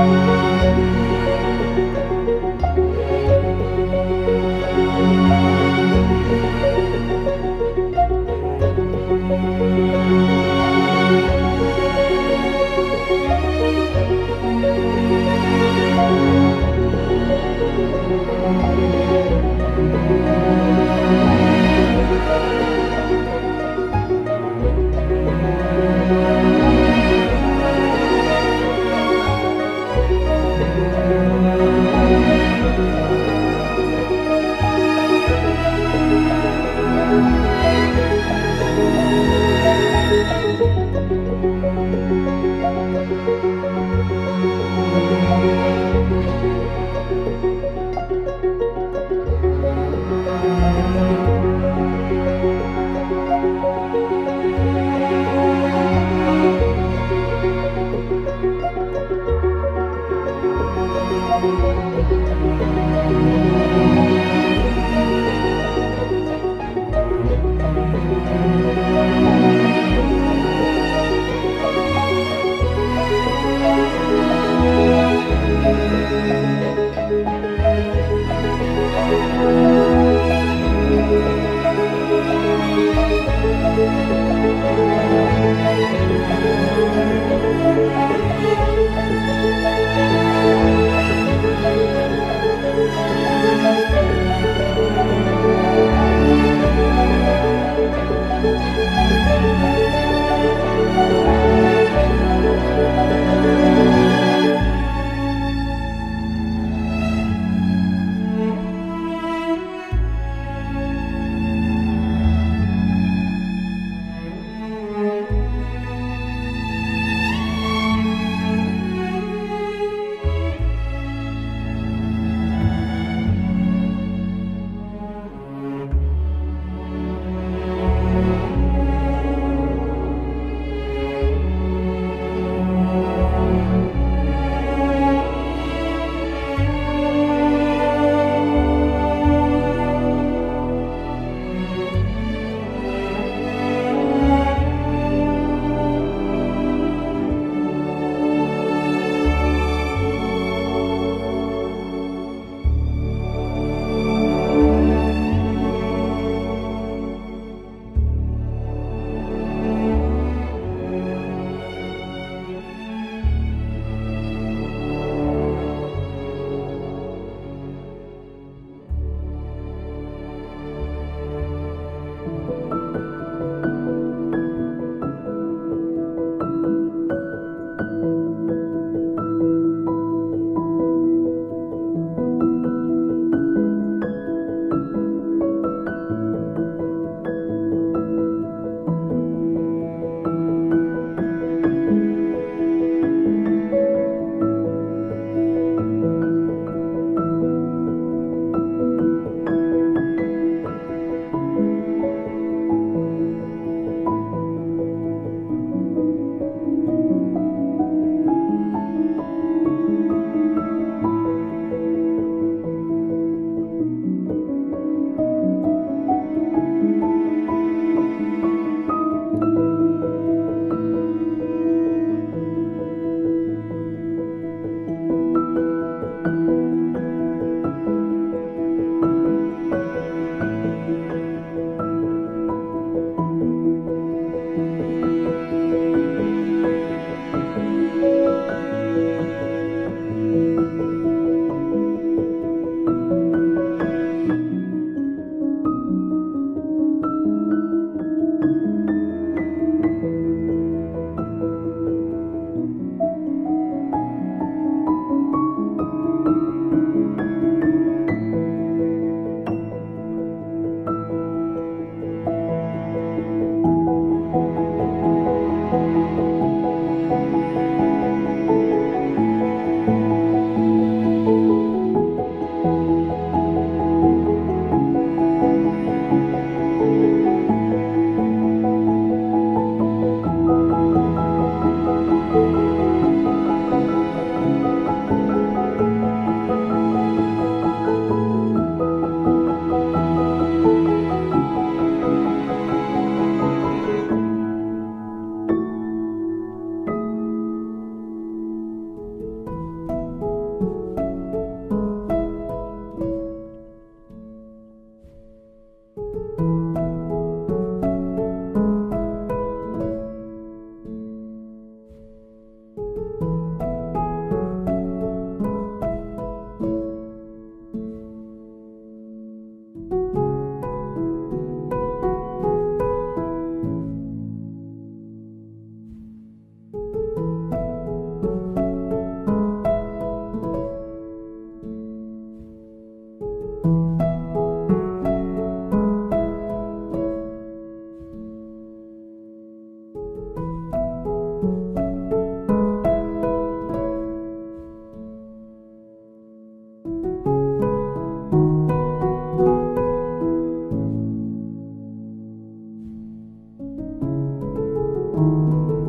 Thank Música